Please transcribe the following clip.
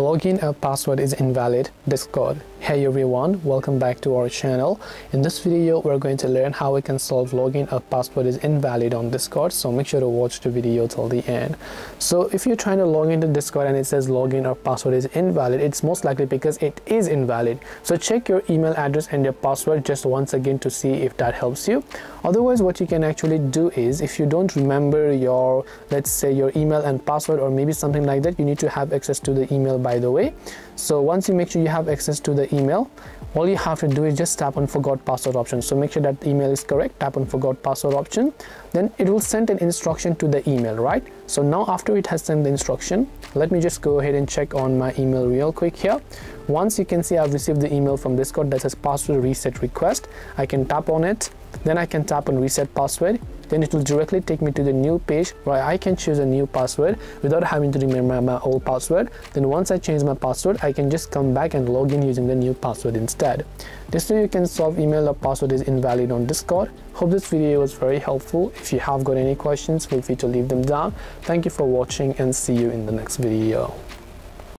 login or password is invalid. Discord hey everyone welcome back to our channel. In this video we're going to learn how we can solve login or password is invalid on discord so make sure to watch the video till the end. So if you're trying to log into discord and it says login or password is invalid it's most likely because it is invalid. So check your email address and your password just once again to see if that helps you. Otherwise what you can actually do is if you don't remember your let's say your email and password or maybe something like that you need to have access to the email by the way so once you make sure you have access to the email all you have to do is just tap on forgot password option. So make sure that email is correct tap on forgot password option. Then it will send an instruction to the email right? So now after it has sent the instruction let me just go ahead and check on my email real quick here. Once you can see i've received the email from discord that says password reset request i can tap on it. Then i can tap on reset password then it will directly take me to the new page where I can choose a new password without having to remember my old password. Then once I change my password I can just come back and log in using the new password instead. This way you can solve email or password is invalid on discord. Hope this video was very helpful. If you have got any questions feel free to leave them down. Thank you for watching and see you in the next video